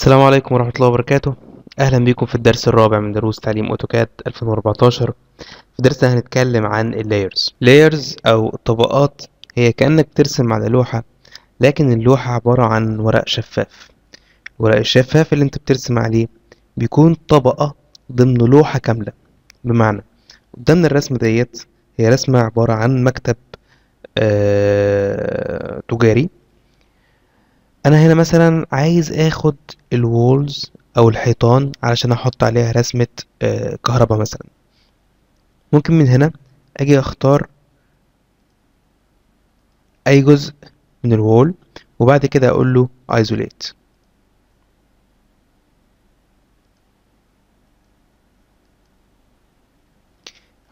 السلام عليكم ورحمة الله وبركاته. أهلا بكم في الدرس الرابع من دروس تعليم أوتوكاد 2014 في درسنا هنتكلم عن ال layers. layers أو الطبقات هي كأنك ترسم على لوحة لكن اللوحة عبارة عن ورق شفاف. الورق الشفاف اللي أنت بترسم عليه بيكون طبقة ضمن لوحة كاملة. بمعنى قدامنا الرسمة ديت هي رسمة عبارة عن مكتب آه تجاري. أنا هنا مثلا عايز آخد الوولز أو الحيطان علشان أحط عليها رسمة آه كهرباء مثلا. ممكن من هنا أجي أختار أي جزء من الوول وبعد كده أقول له isolate.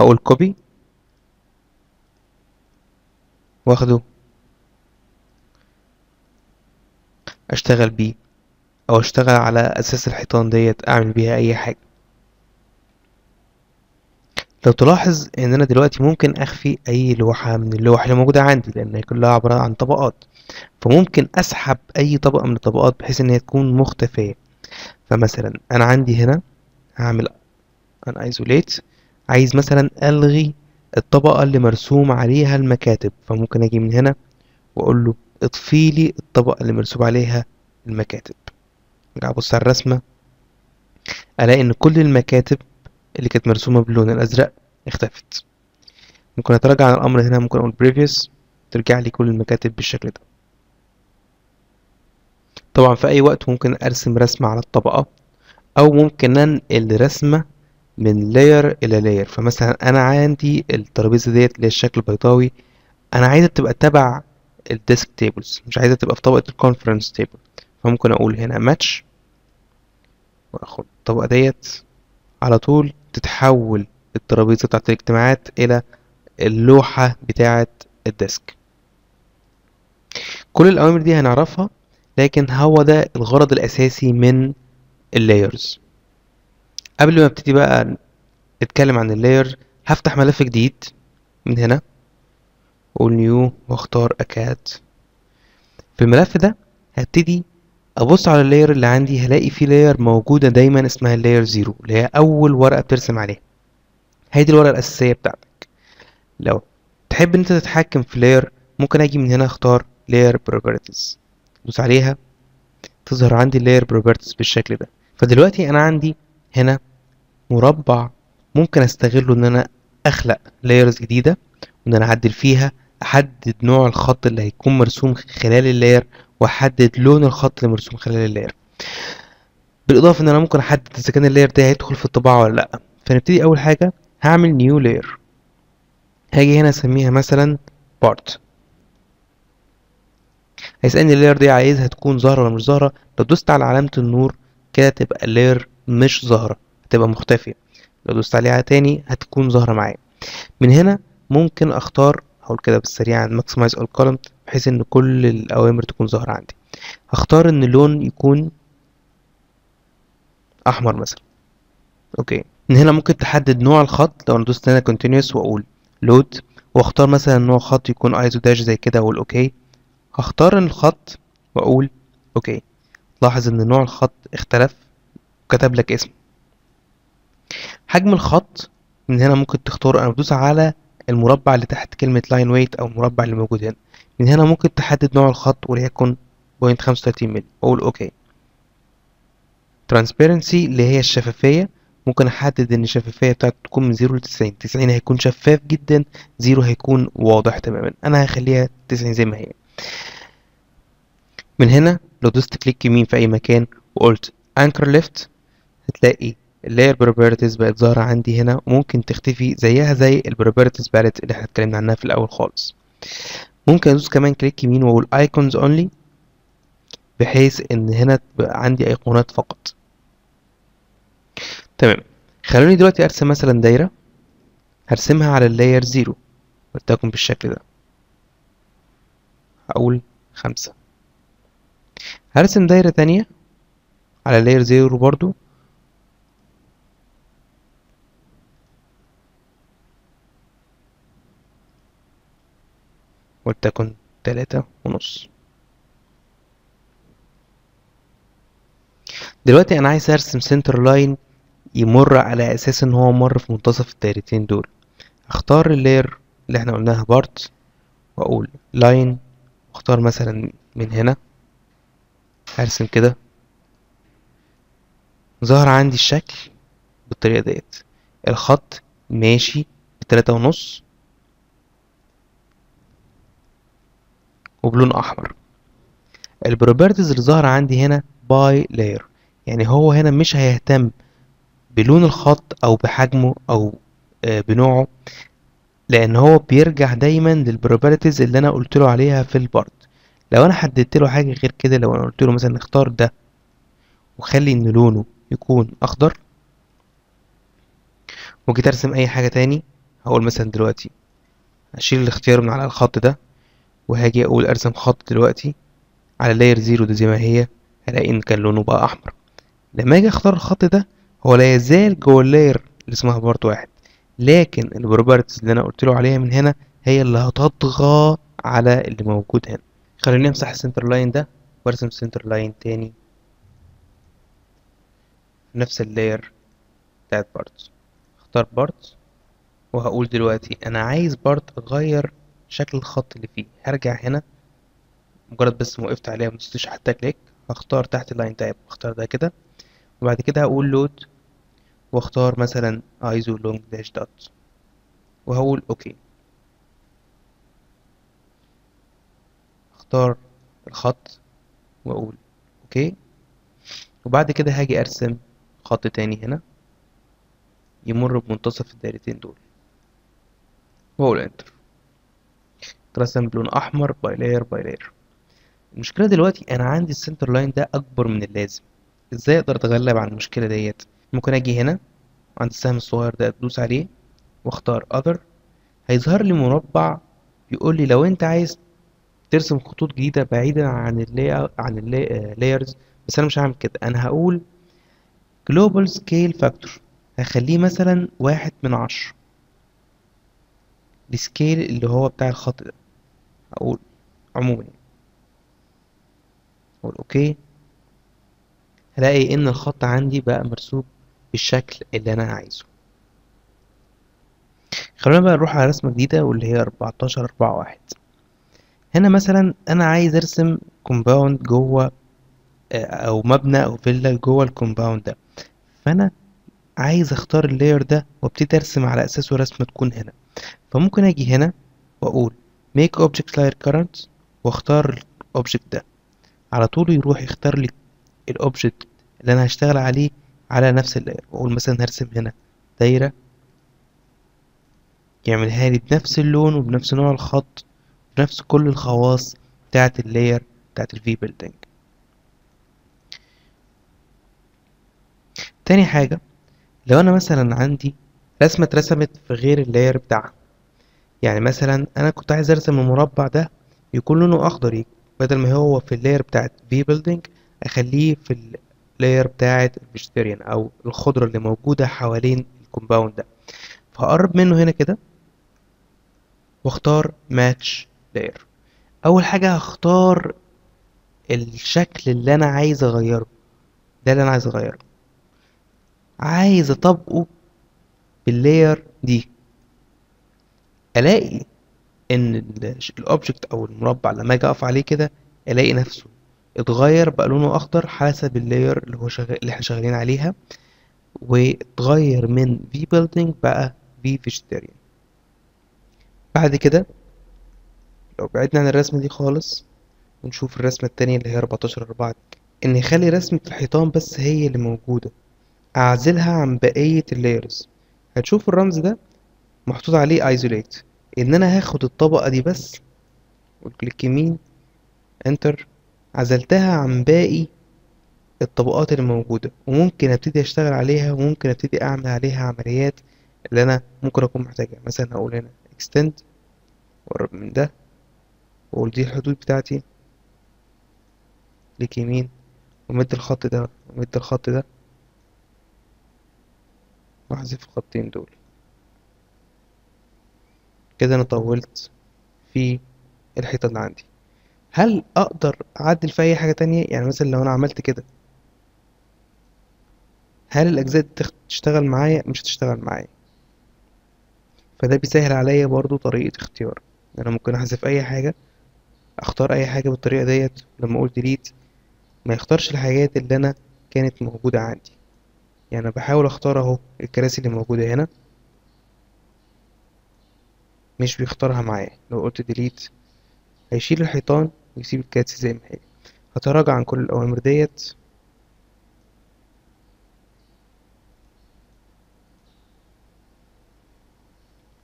هقول copy وأخده أشتغل بيه أو أشتغل على أساس الحيطان ديت أعمل بيها أي حاجة. لو تلاحظ إن أنا دلوقتي ممكن أخفي أي لوحة من اللوح اللي موجودة عندي لأن هي كلها عبارة عن طبقات. فممكن أسحب أي طبقة من الطبقات بحيث إن هي تكون مختفية. فمثلا أنا عندي هنا هعمل ان ايزوليت عايز مثلا ألغي الطبقة اللي مرسوم عليها المكاتب. فممكن أجي من هنا وأقول له اطفي لي الطبقة اللي مرسوم عليها المكاتب. ارجع ابص على الرسمة. ألاقي إن كل المكاتب اللي كانت مرسومة باللون الأزرق اختفت. ممكن أتراجع عن الأمر هنا ممكن أقول previous. ترجع لي كل المكاتب بالشكل ده. طبعا في أي وقت ممكن أرسم رسمة على الطبقة أو ممكن أنقل رسمة من layer إلى layer فمثلا أنا عندي الترابيزة ديت اللي هي الشكل البيضاوي. أنا عايزها تبقى تبع ال desk tables مش عايزها تبقى في طبقة ال conference table فممكن أقول هنا ماتش وأخد الطبقة ديت على طول تتحول الترابيزة بتاعت الاجتماعات إلى اللوحة بتاعة ال desk. كل الأوامر دي هنعرفها لكن هو ده الغرض الأساسي من ال layers قبل ما أبتدي بقى اتكلم عن ال layer هفتح ملف جديد من هنا. أقول new واختار acad. في الملف ده هبتدي أبص على ال layer اللي عندي هلاقي فيه layer موجودة دايما اسمها ال layer zero اللي هي أول ورقة بترسم عليها. هي دي الورقة الأساسية بتاعتك. لو تحب إن أنت تتحكم في layer ممكن أجي من هنا أختار layer properties دوس عليها تظهر عندي ال layer properties بالشكل ده. فدلوقتي أنا عندي هنا مربع ممكن أستغله إن أنا أخلق layers جديدة وإن أنا أعدل فيها أحدد نوع الخط اللي هيكون مرسوم خلال ال layer وأحدد لون الخط اللي مرسوم خلال ال layer. بالإضافة إن أنا ممكن أحدد إذا كان ال layer ده هيدخل في الطباعة ولا لأ. فنبتدي أول حاجة هعمل new layer هاجي هنا أسميها مثلا part هيسألني ال layer دي عايزها تكون ظاهره ولا مش ظاهره لو دوست على علامة النور كده تبقى ال layer مش ظاهره هتبقى مختفية. لو دوست عليها تاني هتكون ظاهره معايا. من هنا ممكن أختار هقول كده بالسريع maximize all columns بحيث إن كل الأوامر تكون ظاهرة عندي. هختار إن اللون يكون أحمر مثلا. okay. من هنا ممكن تحدد نوع الخط لو أنا دوست هنا continuous وأقول load وأختار مثلا نوع خط يكون ISO dash زي كده وأقول okay هختار الخط وأقول okay لاحظ إن نوع الخط اختلف وكتب لك اسم. حجم الخط من هنا ممكن تختار أنا بدوس على المربع اللي تحت كلمة line weight أو المربع اللي موجود هنا. من هنا ممكن تحدد نوع الخط وليكن point خمسة وتلاتين مللي. أقول okay. transparency اللي هي الشفافية. ممكن أحدد إن الشفافية بتاعته تكون من zero لتسعين. تسعين هيكون شفاف جدا zero هيكون واضح تماما. أنا هخليها تسعين زي ما هي. من هنا لو دوست كليك يمين في أي مكان وقلت anchor left هتلاقي ال layer properties بقت ظاهرة عندي هنا وممكن تختفي زيها زي ال properties palette اللي إحنا اتكلمنا عنها في الأول خالص. ممكن أدوس كمان click يمين وأقول icons only بحيث إن هنا تبقى عندي أيقونات فقط. تمام. خلوني دلوقتي أرسم مثلا دايرة هرسمها على ال layer zero ولتكن بالشكل ده. هقول خمسة. هرسم دايرة تانية على layer zero برضو ولتكن تلاتة ونص. دلوقتي أنا عايز أرسم center line يمر على أساس إن هو مر في منتصف الدايرتين دول. أختار ال layer اللي إحنا قلناها part وأقول line واختار مثلا من هنا. هرسم كده. ظهر عندي الشكل بالطريقة ديت. الخط ماشي بتلاتة ونص. وبلون أحمر. ال properties اللي ظاهرة عندي هنا by layer يعني هو هنا مش هيهتم بلون الخط أو بحجمه أو آه، بنوعه لأن هو بيرجع دايما لل properties اللي أنا قلت له عليها في ال part. لو أنا حددت له حاجة غير كده لو أنا قلت له مثلا اختار ده وخلي إن لونه يكون أخضر وجيت ارسم أي حاجة تاني. هقول مثلا دلوقتي أشيل الاختيار من على الخط ده. وهاجي أقول أرسم خط دلوقتي على layer zero ده زي ما هي هلاقي إن كان لونه بقى أحمر. لما أجي أختار الخط ده هو لا يزال جوه ال layer اللي اسمها part واحد. لكن ال properties اللي أنا قلت له عليها من هنا هي اللي هتطغى على اللي موجود هنا. خليني أمسح ال center line ده وأرسم center line تاني. نفس ال layer بتاعت part أختار part وهقول دلوقتي أنا عايز part أغير شكل الخط اللي فيه. هرجع هنا. مجرد بس ما وقفت عليها مدوستش حتى click هختار تحت ال line type اختار ده كده. وبعد كده هقول load واختار مثلا ISO long dash dot وهقول okay اختار الخط وأقول okay وبعد كده هاجي أرسم خط تاني هنا. يمر بمنتصف الدايرتين دول. وأقول enter اترسم بلون أحمر by layer by layer المشكلة دلوقتي أنا عندي ال center line ده أكبر من اللازم. إزاي أقدر أتغلب عن المشكلة ديت؟ ممكن أجي هنا عند السهم الصغير ده أدوس عليه وأختار other. هيظهر لي مربع يقول لي لو أنت عايز ترسم خطوط جديدة بعيدا عن ال lay عن ال layers بس أنا مش هعمل كده. أنا هقول global scale factor. هخليه مثلا واحد من عشرة. ال scale اللي هو بتاع الخط ده. هقول عموما. أقول okay. هلاقي إن الخط عندي بقى مرسوم بالشكل اللي أنا عايزه. خلونا بقى نروح على رسمة جديدة واللي هي 14 4 1 هنا مثلا أنا عايز أرسم compound جوه أو مبنى أو فيلا جوه ال compound ده. فأنا عايز أختار ال layer ده وأبتدي أرسم على أساسه رسمة تكون هنا. فممكن أجي هنا وأقول make object layer current واختار ال object ده. على طول يروح يختار لي ال object اللي أنا هشتغل عليه على نفس ال layer واقول مثلا هرسم هنا دايرة يعملها لي بنفس اللون وبنفس نوع الخط بنفس كل الخواص بتاعة ال layer بتاعة ال V building تاني حاجة لو أنا مثلا عندي رسمة اترسمت في غير ال layer بتاعها يعني مثلا أنا كنت عايز أرسم المربع ده يكون لونه أخضر بدل ما هو في ال layer بتاعة V building أخليه في ال layer بتاعة ال vegetarian أو الخضرة اللي موجودة حوالين ال compound ده. فهقرب منه هنا كده واختار match layer أول حاجة هختار الشكل اللي أنا عايز أغيره. ده اللي أنا عايز أغيره. عايز أطبقه بال layer دي. ألاقي إن ال object أو المربع لما أجي أقف عليه كده ألاقي نفسه اتغير بقى لونه أخضر حسب ال layer اللي هو شغال اللي إحنا شغالين عليها واتغير من V building بقى في vegetarian بعد كده لو بعدنا عن الرسمة دي خالص ونشوف الرسمة التانية اللي هي 14 4 إن يخلي رسمة الحيطان بس هي اللي موجودة. أعزلها عن بقية ال layers هتشوف الرمز ده؟ محطوط عليه isolate إن أنا هاخد الطبقة دي بس وال click يمين enter عزلتها عن باقي الطبقات اللي موجودة. وممكن أبتدي أشتغل عليها وممكن أبتدي أعمل عليها عمليات اللي أنا ممكن أكون محتاجها. مثلا هقول هنا extend وأقرب من ده وأقول دي الحدود بتاعتي. كليك يمين ومد الخط ده ومد الخط ده. وأحذف الخطين دول. كده أنا طولت في الحيطة اللي عندي. هل أقدر أعدل في أي حاجة تانية؟ يعني مثلا لو أنا عملت كده. هل الأجزاء دي تشتغل معايا؟ مش هتشتغل معايا. فده بيسهل عليا برضو طريقة اختيار أنا ممكن أحذف أي حاجة أختار أي حاجة بالطريقة ديت. لما أقول delete ما يختارش الحاجات اللي أنا كانت موجودة عندي. يعني بحاول أختار أهو الكراسي اللي موجودة هنا. مش بيختارها معايا. لو قلت delete هيشيل الحيطان ويسيب الكراسي زي ما هي. هتراجع عن كل الأوامر ديت.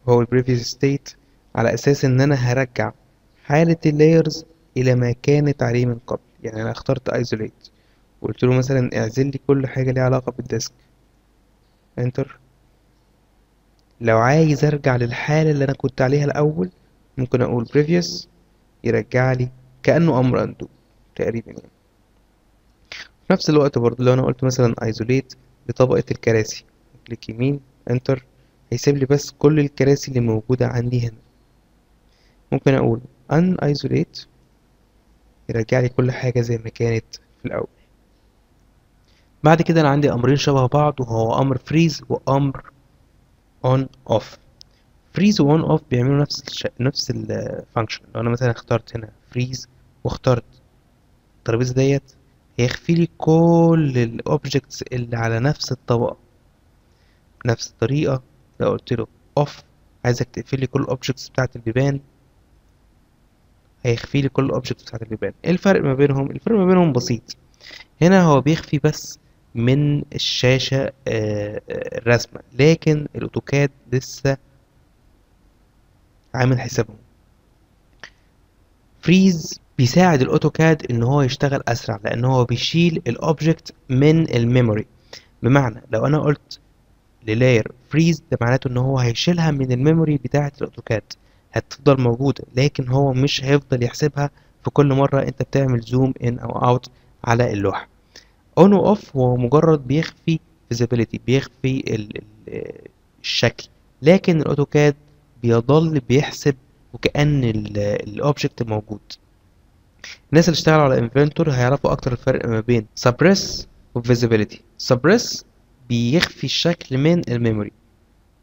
وهو ال previous state على أساس إن أنا هرجع حالة ال layers إلى ما كانت عليه من قبل. يعني أنا اخترت isolate وقلت له مثلا اعزل لي كل حاجة ليها علاقة بال desk enter لو عايز أرجع للحالة اللي أنا كنت عليها الأول ممكن أقول previous يرجع لي كأنه أمر undo تقريبا يعني. في نفس الوقت برضو لو أنا قلت مثلا isolate لطبقة الكراسي click يمين enter هيسيب لي بس كل الكراسي اللي موجودة عندي هنا. ممكن أقول unisolate يرجع لي كل حاجة زي ما كانت في الأول. بعد كده أنا عندي أمرين شبه بعض وهو أمر freeze وأمر on off. Freeze و on off بيعملوا نفس الش... نفس ال function لو أنا مثلا اخترت هنا freeze واخترت الترابيزة ديت هيخفي لي كل ال objects اللي على نفس الطبقة بنفس الطريقة. لو قلت له off عايزك تقفل لي كل ال objects بتاعت البيبان هيخفي لي كل ال objects بتاعت البيبان. إيه الفرق ما بينهم؟ الفرق ما بينهم بسيط. هنا هو بيخفي بس من الشاشة آه، آه، الرسمة. لكن الأوتوكاد لسه عامل حسابهم freeze بيساعد الأوتوكاد إن هو يشتغل أسرع لأن هو بيشيل ال object من ال memory بمعنى لو أنا قلت لل layer freeze ده معناته إن هو هيشيلها من ال memory بتاعة الأوتوكاد هتفضل موجودة. لكن هو مش هيفضل يحسبها في كل مرة أنت بتعمل zoom in أو out على اللوحة. on و off هو مجرد بيخفي visibility بيخفي ال ال الشكل. لكن الأوتوكاد بيظل بيحسب وكأن ال object موجود. الناس اللي اشتغلوا على انفنتور هيعرفوا أكتر الفرق ما بين suppress و visibility suppress بيخفي الشكل من ال memory.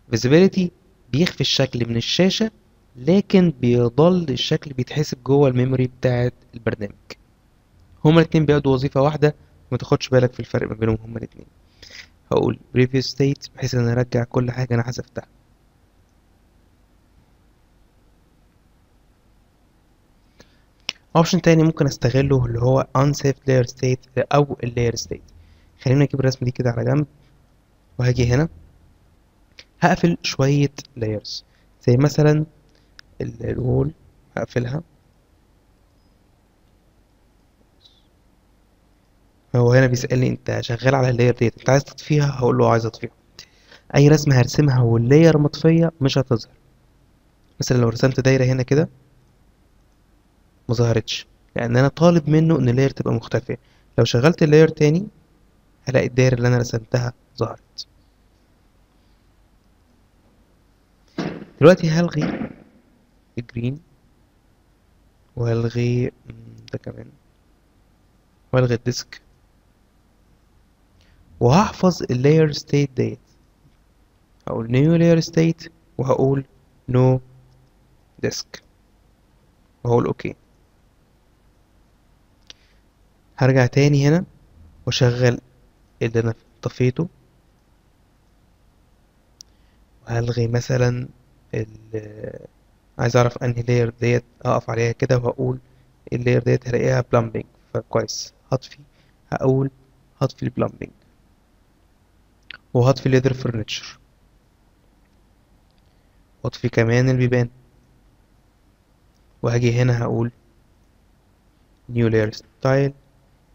visibility بيخفي الشكل من الشاشة لكن بيظل الشكل بيتحسب جوه ال memory بتاعة البرنامج. هما الاتنين بيأدوا وظيفة واحدة ما تاخدش بالك في الفرق ما بينهم هما الاتنين. هقول previous state بحيث إن أرجع كل حاجة أنا حذفتها. اوبشن تاني ممكن أستغله اللي هو unsafe layer state أو layer state. خلينا نجيب الرسمة دي كده على جنب وهاجي هنا. هقفل شوية layers. زي مثلا الوول هقفلها. هو هنا بيسألني أنت شغال على ال layer ديت أنت عايز تطفيها؟ هقول له عايز أطفيها. أي رسمة هرسمها وال layer مطفية مش هتظهر. مثلا لو رسمت دايرة هنا كده ما ظهرتش. لأن أنا طالب منه إن ال layer تبقى مختفية. لو شغلت ال layer تاني هلاقي الدايرة اللي أنا رسمتها ظهرت. دلوقتي هلغي ال green وهلغي ده كمان. والغي ال desk. وهحفظ ال layer state ديت هقول new layer state وهقول no desk وهقول okay هرجع تاني هنا واشغل اللي أنا طفيته وهلغي مثلا ال عايز أعرف أنهي layer ديت أقف عليها كده وهقول ال layer ديت هلاقيها plumbing فكويس. هطفي. هقول هطفي ال plumbing وهطفي ال leather furniture واطفي كمان البيبان. وهاجي هنا هقول new layer state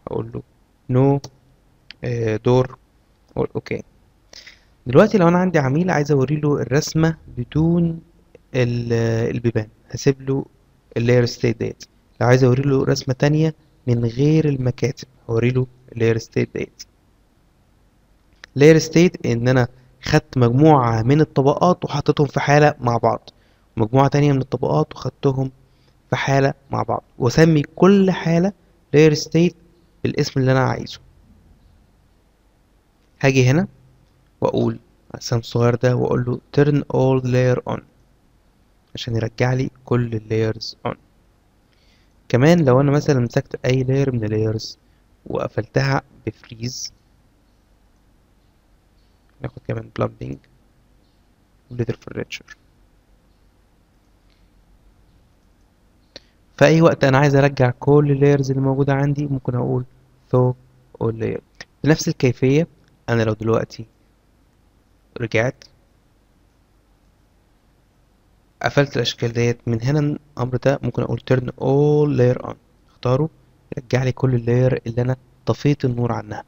هقول له no door أقول okay دلوقتي لو أنا عندي عميل عايز أوري له الرسمة بدون البيبان هسيب له ال layer state ديت لو عايز أوري له رسمة تانية من غير المكاتب هوري له ال layer state ديت layer state إن أنا خدت مجموعة من الطبقات وحطيتهم في حالة مع بعض. مجموعة تانية من الطبقات وخدتهم في حالة مع بعض. وأسمي كل حالة layer state بالاسم اللي أنا عايزه. هاجي هنا وأقول السهم الصغير ده وأقول له turn all layers on عشان يرجع لي كل ال layers on. كمان لو أنا مثلا مسكت أي layer من ال layers وقفلتها ب freeze كمان plumbing و leather furniture في أي وقت أنا عايز أرجع كل ال layers اللي موجودة عندي ممكن أقول thaw all layers. بنفس الكيفية أنا لو دلوقتي رجعت قفلت الأشكال ديت من هنا الأمر ده ممكن أقول turn all layers on. اختاره يرجع لي كل ال layer اللي أنا طفيت النور عنها.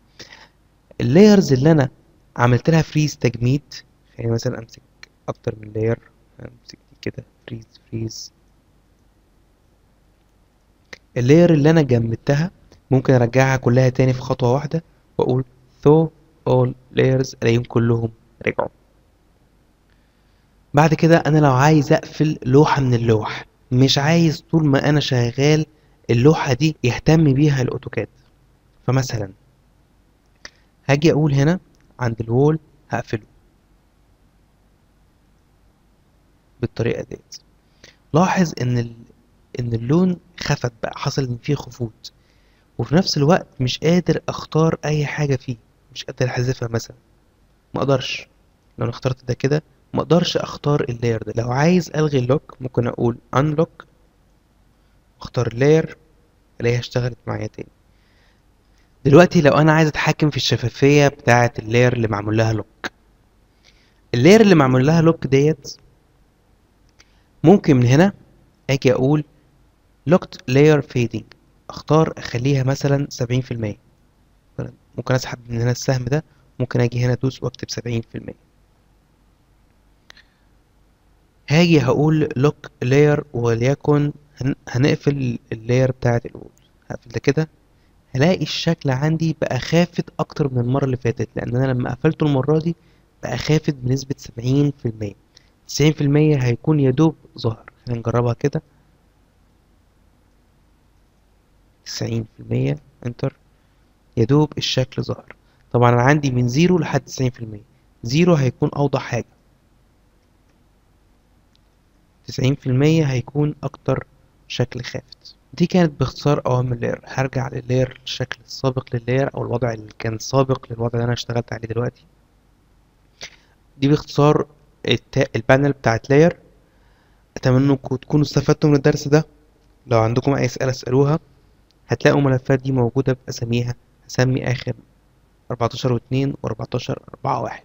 ال layers اللي أنا عملت لها freeze تجميد. يعني مثلا أمسك أكتر من layer أمسك دي كده freeze freeze ال layer اللي أنا جمدتها ممكن أرجعها كلها تاني في خطوة واحدة وأقول thaw all layers ألاقيهم كلهم رجعوا. بعد كده أنا لو عايز أقفل لوحة من اللوح مش عايز طول ما أنا شغال اللوحة دي يهتم بيها الأوتوكاد. فمثلا هاجي أقول هنا عند ال wall هقفله بالطريقة ديت. لاحظ إن. إن اللون خفت بقى حصل إن فيه خفوت وفي نفس الوقت مش قادر أختار أي حاجة فيه مش قادر أحذفها مثلا. ما أقدرش. لو أنا اخترت ده كده ما أقدرش أختار ال layer ده. لو عايز ألغي ال lock ممكن أقول unlock واختار ال layer ألاقيها اشتغلت معايا تاني. دلوقتي لو أنا عايز أتحكم في الشفافية بتاعة ال layer اللي معمول لها lock ال layer اللي معمول لها lock ديت ممكن من هنا أجي أقول locked layer fading. أختار أخليها مثلا سبعين في المية. ممكن أسحب من هنا السهم ده ممكن أجي هنا أدوس وأكتب سبعين في المية. هاجي هقول lock layer وليكن هن... هنقفل ال layer بتاعة ال wall. هقفل ده كده. هلاقي الشكل عندي بقى خافت أكتر من المرة اللي فاتت لأن أنا لما قفلته المرة دي بقى خافت تسعين في المية هيكون يدوب ظهر. خلينا نجربها كده. تسعين في المية enter يدوب الشكل ظهر. طبعا أنا عندي من zero لحد تسعين في المية. zero هيكون أوضح في المية هيكون أكتر شكل خافت. دي كانت باختصار اوامر ال layer هرجع لل layer الشكل السابق لل layer أو الوضع اللي كان سابق للوضع اللي أنا اشتغلت عليه دلوقتي. دي باختصار التا... ال panel بتاعت layer أتمنى انكم تكونوا استفدتوا من الدرس ده. لو عندكم أي أسئلة اسألوها. هتلاقوا الملفات دي موجودة بأساميها. هسمي آخر 14 و2 و14 4 1